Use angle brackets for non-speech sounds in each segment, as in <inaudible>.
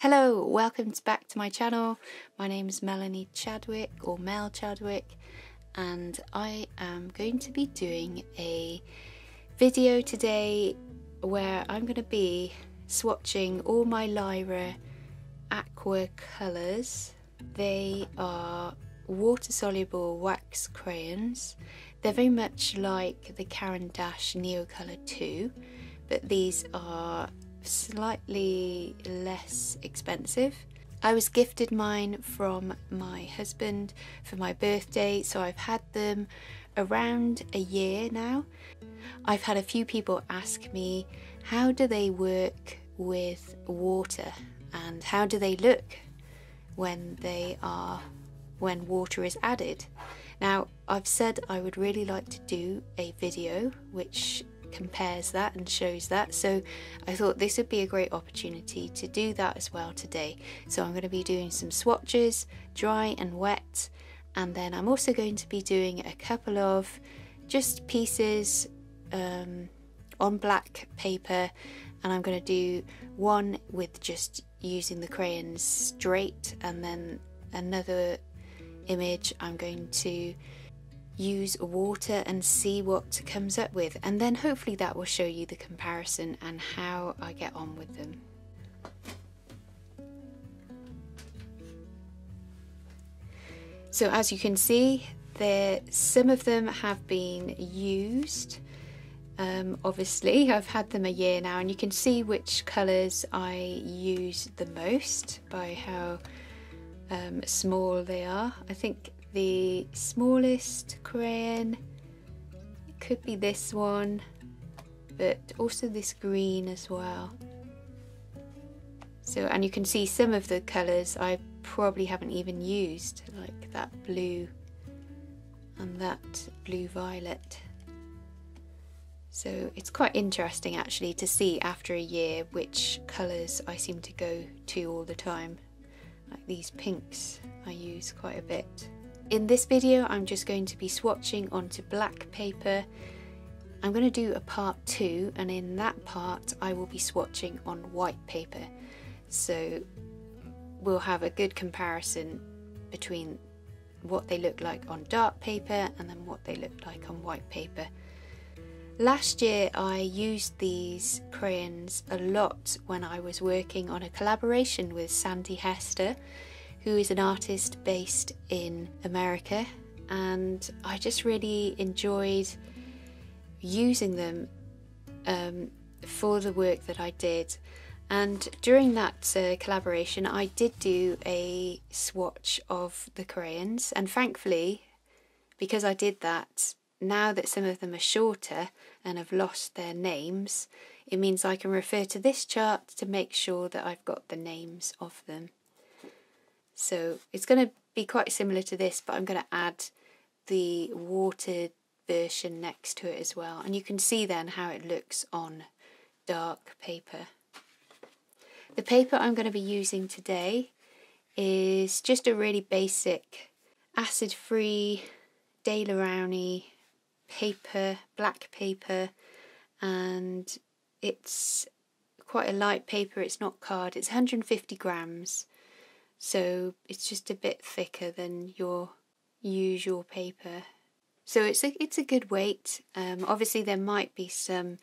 Hello, welcome back to my channel. My name is Melanie Chadwick or Mel Chadwick and I am going to be doing a video today where I'm going to be swatching all my Lyra aqua colours. They are water soluble wax crayons. They're very much like the Caran d'Ache Neocolor 2 but these are slightly less expensive. I was gifted mine from my husband for my birthday, so I've had them around a year now. I've had a few people ask me how do they work with water and how do they look when they are when water is added. Now, I've said I would really like to do a video which compares that and shows that. So I thought this would be a great opportunity to do that as well today. So I'm going to be doing some swatches, dry and wet, and then I'm also going to be doing a couple of just pieces um, on black paper and I'm going to do one with just using the crayons straight and then another image I'm going to use water and see what comes up with and then hopefully that will show you the comparison and how I get on with them. So as you can see there some of them have been used um, obviously <laughs> I've had them a year now and you can see which colours I use the most by how um, small they are. I think the smallest crayon it could be this one but also this green as well. So and you can see some of the colours I probably haven't even used like that blue and that blue violet. So it's quite interesting actually to see after a year which colours I seem to go to all the time. Like these pinks I use quite a bit in this video I'm just going to be swatching onto black paper. I'm going to do a part two and in that part I will be swatching on white paper. So we'll have a good comparison between what they look like on dark paper and then what they look like on white paper. Last year I used these crayons a lot when I was working on a collaboration with Sandi Hester who is an artist based in America, and I just really enjoyed using them um, for the work that I did. And during that uh, collaboration, I did do a swatch of the crayons, and thankfully, because I did that, now that some of them are shorter and have lost their names, it means I can refer to this chart to make sure that I've got the names of them. So it's going to be quite similar to this, but I'm going to add the watered version next to it as well. And you can see then how it looks on dark paper. The paper I'm going to be using today is just a really basic acid-free Daler-Rowney paper, black paper, and it's quite a light paper, it's not card, it's 150 grams so it's just a bit thicker than your usual paper. So it's a it's a good weight. Um, obviously there might be some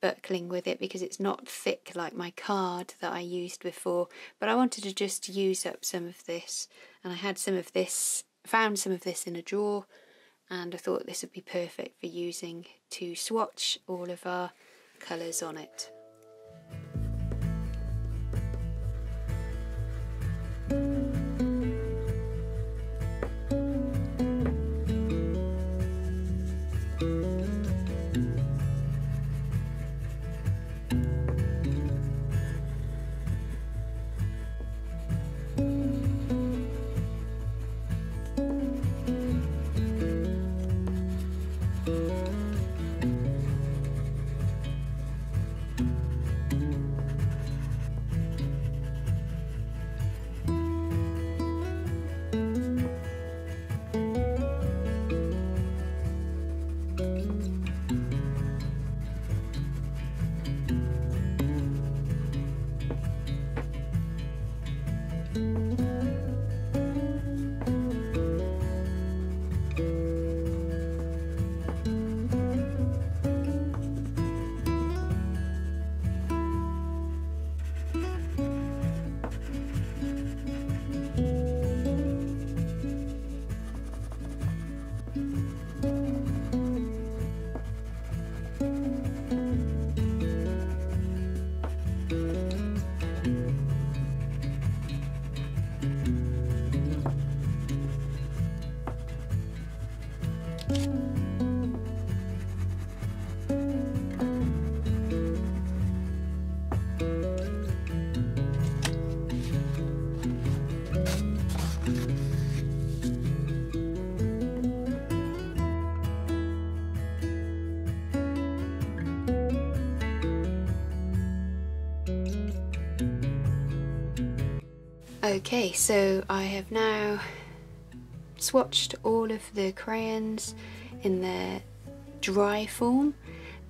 buckling with it because it's not thick like my card that I used before but I wanted to just use up some of this and I had some of this found some of this in a drawer and I thought this would be perfect for using to swatch all of our colours on it. Okay, so I have now swatched all of the crayons in their dry form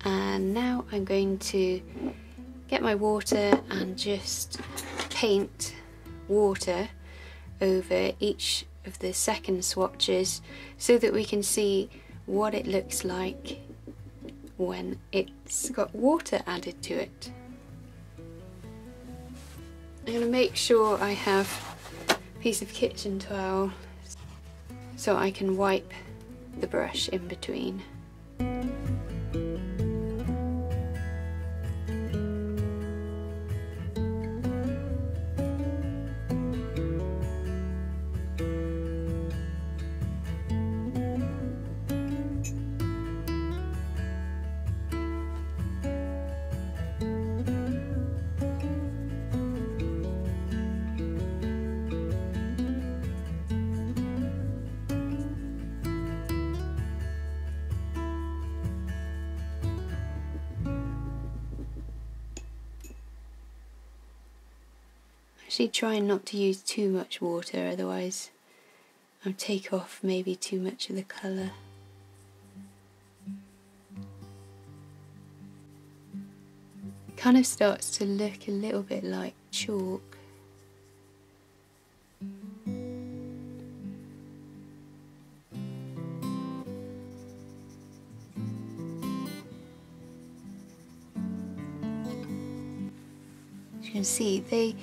and now I'm going to get my water and just paint water over each of the second swatches so that we can see what it looks like when it's got water added to it. I'm going to make sure I have a piece of kitchen towel so I can wipe the brush in between. Actually trying not to use too much water otherwise I'll take off maybe too much of the colour. It kind of starts to look a little bit like chalk. You can see, they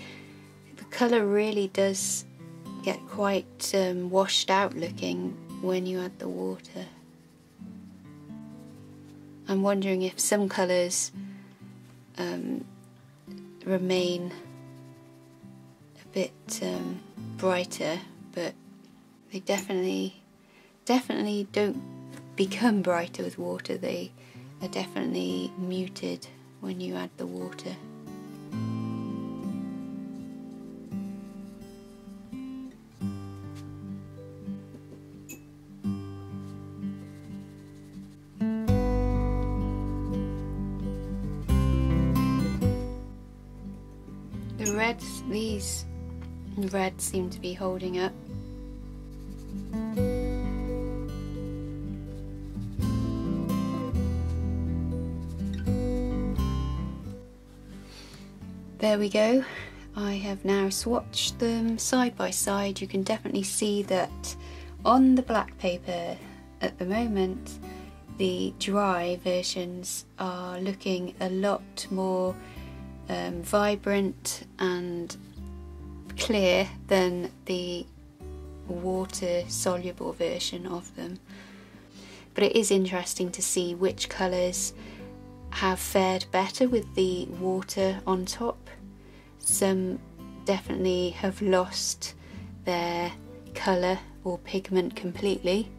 colour really does get quite um, washed out looking when you add the water. I'm wondering if some colours um, remain a bit um, brighter, but they definitely, definitely don't become brighter with water. They are definitely muted when you add the water. Reds seem to be holding up. There we go. I have now swatched them side by side. You can definitely see that on the black paper at the moment the dry versions are looking a lot more um, vibrant and clear than the water soluble version of them. But it is interesting to see which colours have fared better with the water on top. Some definitely have lost their colour or pigment completely,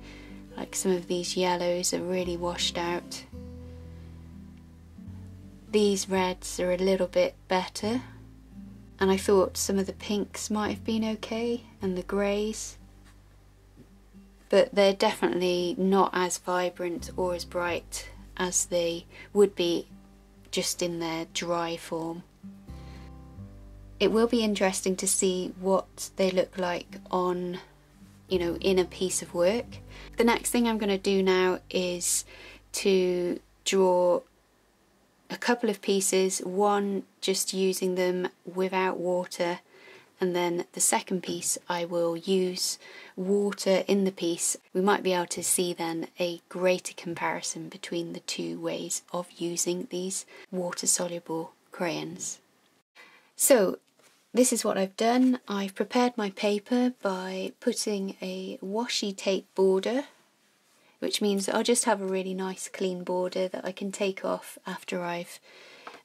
like some of these yellows are really washed out these reds are a little bit better and I thought some of the pinks might have been okay and the greys but they're definitely not as vibrant or as bright as they would be just in their dry form. It will be interesting to see what they look like on, you know, in a piece of work. The next thing I'm going to do now is to draw a couple of pieces, one just using them without water and then the second piece I will use water in the piece. We might be able to see then a greater comparison between the two ways of using these water soluble crayons. So this is what I've done. I've prepared my paper by putting a washi tape border which means I'll just have a really nice clean border that I can take off after I've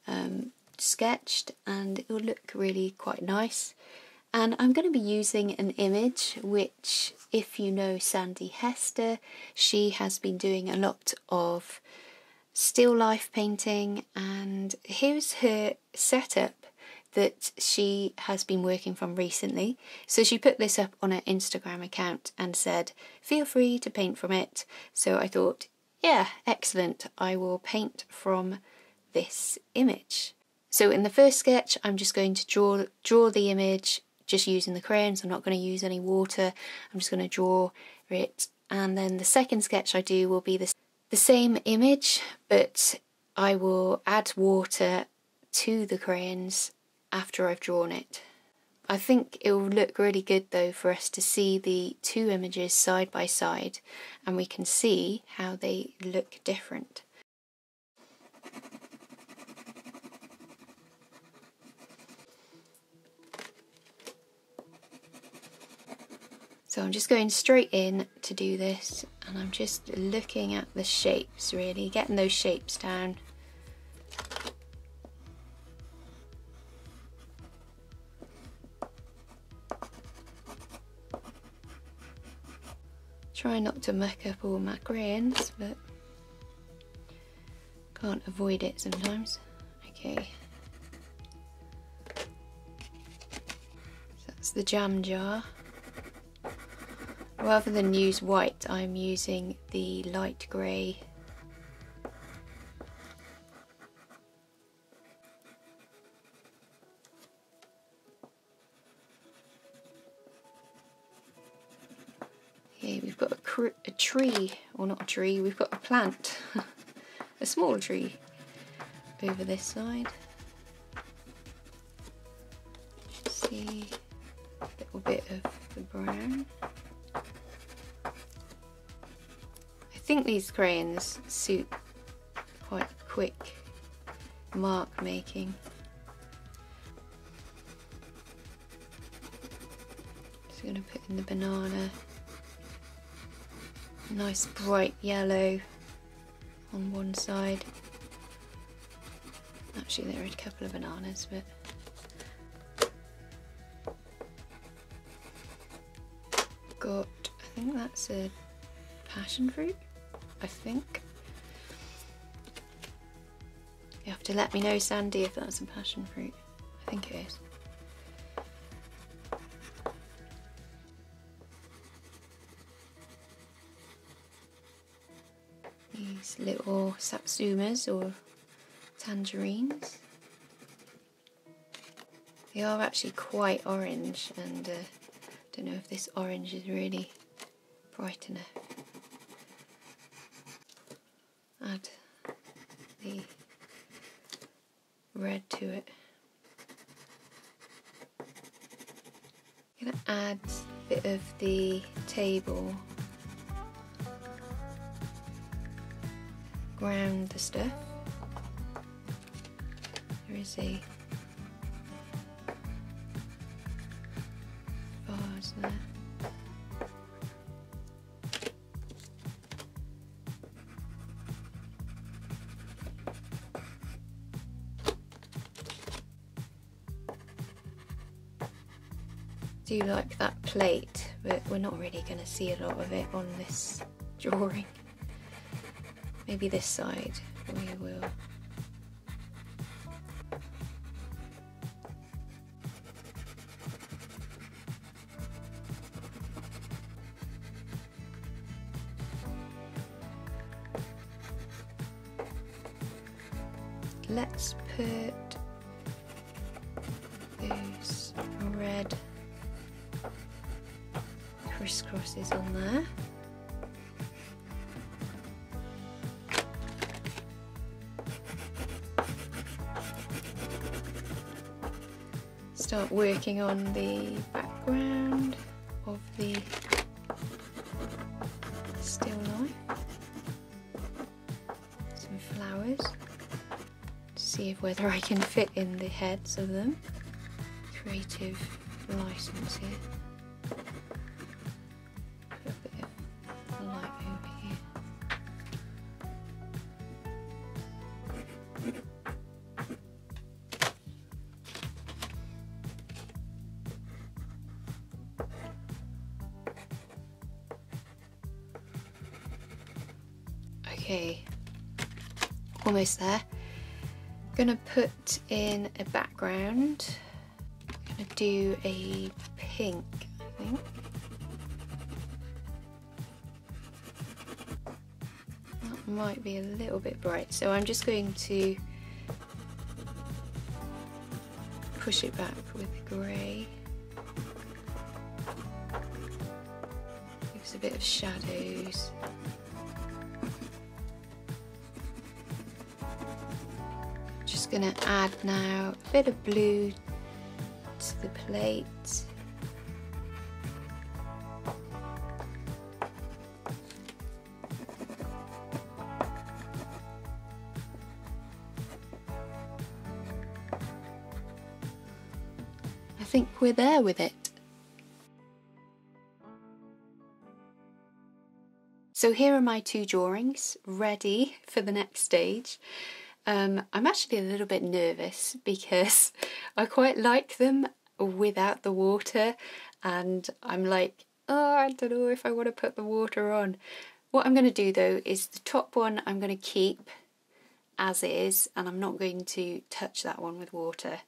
um, sketched and it will look really quite nice. And I'm going to be using an image which, if you know Sandi Hester, she has been doing a lot of still life painting and here's her setup that she has been working from recently. So she put this up on her Instagram account and said, feel free to paint from it. So I thought, yeah, excellent, I will paint from this image. So in the first sketch, I'm just going to draw, draw the image just using the crayons, I'm not going to use any water, I'm just going to draw it. And then the second sketch I do will be the, the same image, but I will add water to the crayons after I've drawn it. I think it will look really good though for us to see the two images side by side and we can see how they look different. So I'm just going straight in to do this and I'm just looking at the shapes really, getting those shapes down. Try not to muck up all my crayons, but can't avoid it sometimes. Okay. So that's the jam jar. Rather than use white, I'm using the light grey tree, or not a tree, we've got a plant, <laughs> a small tree over this side. See a little bit of the brown. I think these crayons suit quite quick mark making. Just going to put in the banana. Nice bright yellow on one side. Actually there are a couple of bananas but got I think that's a passion fruit I think. You have to let me know, Sandi, if that's a passion fruit. I think it is. Satsumas or tangerines. They are actually quite orange and uh, don't know if this orange is really bright enough. add the red to it. I'm going to add a bit of the table, ground the stuff. There is a oh, vase there. do you like that plate, but we're not really going to see a lot of it on this drawing. Maybe this side we will. On the background of the still life. Some flowers see if whether I can fit in the heads of them. Creative license here. choice there. I'm gonna put in a background. I'm gonna do a pink, I think. That might be a little bit bright, so I'm just going to push it back with grey. Gives a bit of shadows. Going to add now a bit of blue to the plate. I think we're there with it. So here are my two drawings ready for the next stage. Um, I'm actually a little bit nervous because <laughs> I quite like them without the water and I'm like, oh, I don't know if I want to put the water on. What I'm going to do though is the top one I'm going to keep as is and I'm not going to touch that one with water.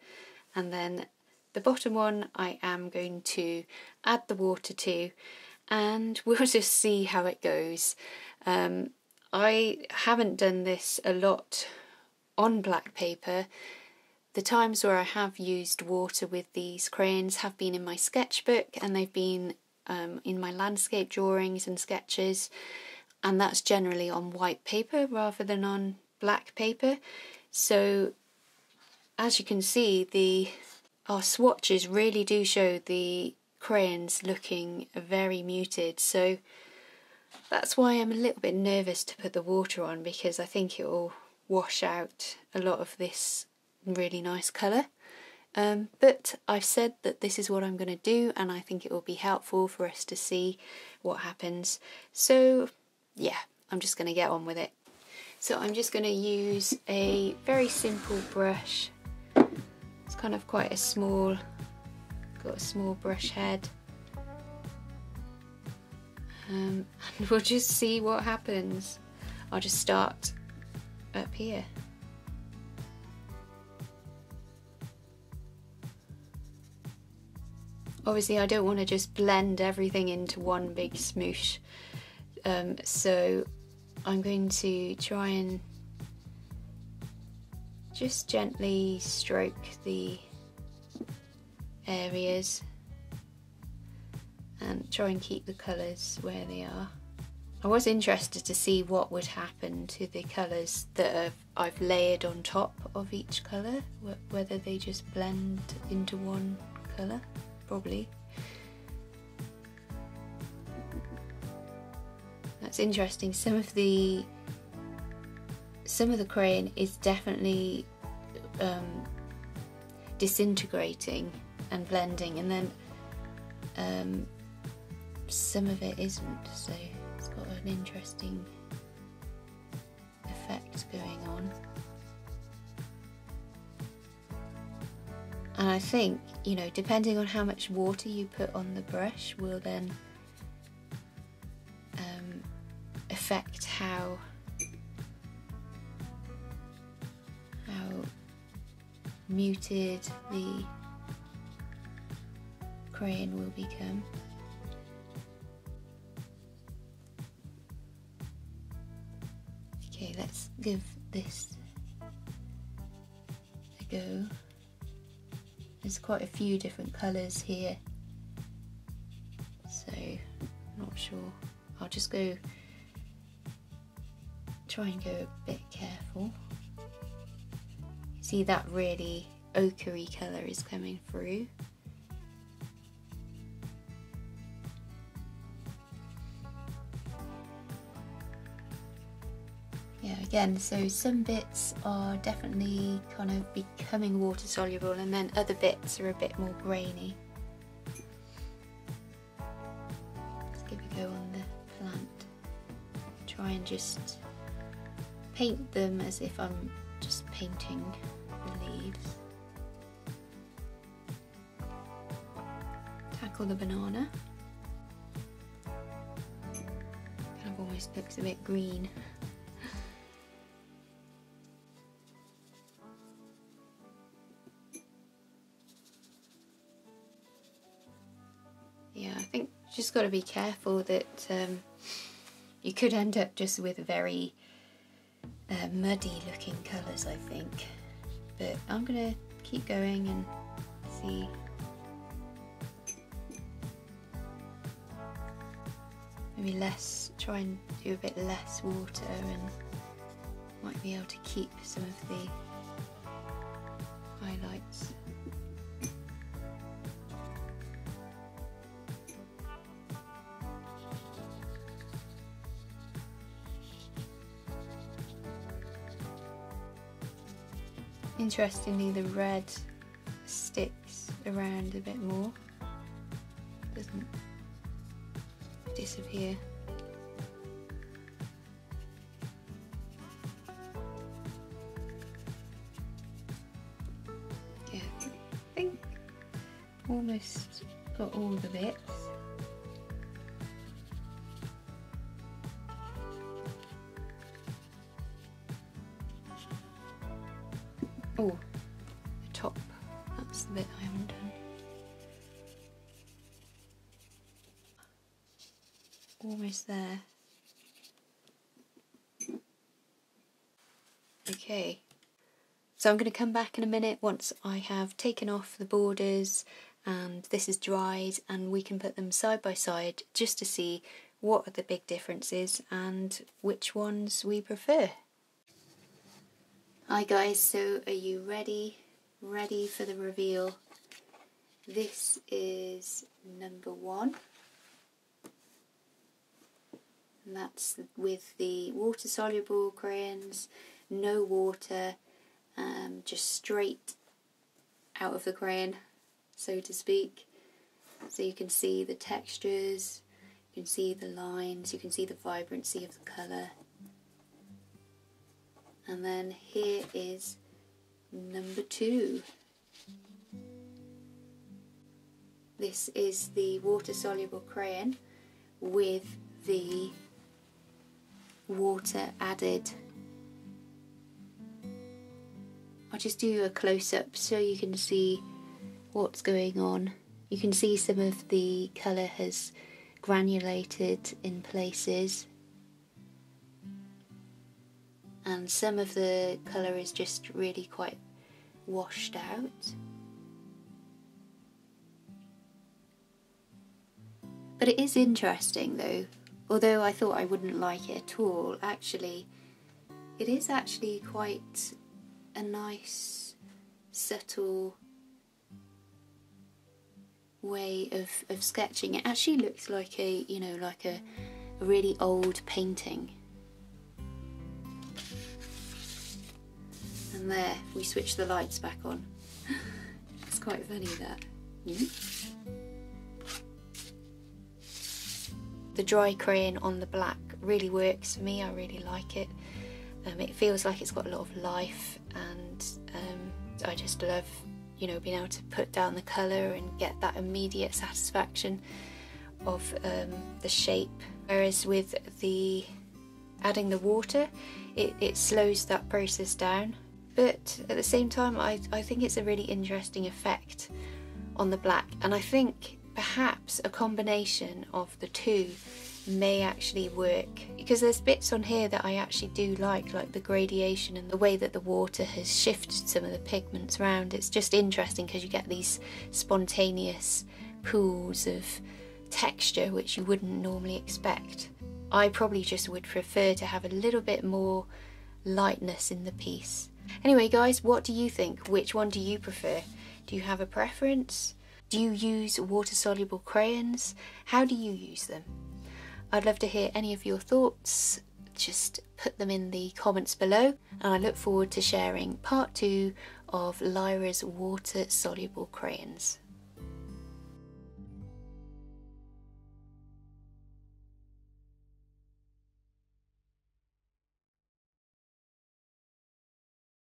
And then the bottom one I am going to add the water to and <laughs> we'll just see how it goes. Um, I haven't done this a lot on black paper. The times where I have used water with these crayons have been in my sketchbook and they've been um, in my landscape drawings and sketches and that's generally on white paper rather than on black paper. So as you can see the our swatches really do show the crayons looking very muted so that's why I'm a little bit nervous to put the water on because I think it will wash out a lot of this really nice colour. Um, but I've said that this is what I'm going to do and I think it will be helpful for us to see what happens. So yeah, I'm just going to get on with it. So I'm just going to use a very simple brush. It's kind of quite a small, got a small brush head. Um, <laughs> and we'll just see what happens. I'll just start up here. Obviously I don't want to just blend everything into one big smoosh um, so I'm going to try and just gently stroke the areas and try and keep the colours where they are. I was interested to see what would happen to the colours that I've layered on top of each colour, whether they just blend into one colour, probably. That's interesting. Some of the some of the crayon is definitely um, disintegrating and blending, and then um, some of it isn't. So got an interesting effect going on. And I think, you know, depending on how much water you put on the brush will then um, affect how how muted the crayon will become. This a go. There's quite a few different colours here, so not sure. I'll just go try and go a bit careful. See that really ochre colour is coming through. Again so some bits are definitely kind of becoming water soluble and then other bits are a bit more grainy. Let's give a go on the plant. Try and just paint them as if I'm just painting the leaves. Tackle the banana. Kind of almost looks a bit green. Just got to be careful that um, you could end up just with very uh, muddy looking colours I think but I'm gonna keep going and see maybe less, try and do a bit less water and might be able to keep some of the highlights. Interestingly the red sticks around a bit more, doesn't disappear. Yeah, I think almost got all the bits. There. Okay, so I'm going to come back in a minute once I have taken off the borders and this is dried and we can put them side by side just to see what are the big differences and which ones we prefer. Hi guys, so are you ready? Ready for the reveal? This is number one. And that's with the water soluble crayons, no water, um, just straight out of the crayon, so to speak. So you can see the textures, you can see the lines, you can see the vibrancy of the colour and then here is number two. This is the water soluble crayon with the water added. I'll just do a close up so you can see what's going on. You can see some of the colour has granulated in places and some of the colour is just really quite washed out. But it is interesting though, although I thought I wouldn't like it at all, actually, it is actually quite a nice, subtle way of, of sketching. It actually looks like a, you know, like a, a really old painting. And there, we switch the lights back on. <laughs> it's quite funny that. Mm. The dry crayon on the black really works for me, I really like it. Um, it feels like it's got a lot of life and um, I just love you know being able to put down the colour and get that immediate satisfaction of um, the shape. Whereas with the adding the water it, it slows that process down. But at the same time I, I think it's a really interesting effect on the black. And I think perhaps a combination of the two may actually work because there's bits on here that I actually do like like the gradation and the way that the water has shifted some of the pigments around it's just interesting because you get these spontaneous pools of texture which you wouldn't normally expect I probably just would prefer to have a little bit more lightness in the piece Anyway guys, what do you think? Which one do you prefer? Do you have a preference? Do you use water-soluble crayons? How do you use them? I'd love to hear any of your thoughts. Just put them in the comments below and I look forward to sharing part two of Lyra's water-soluble crayons.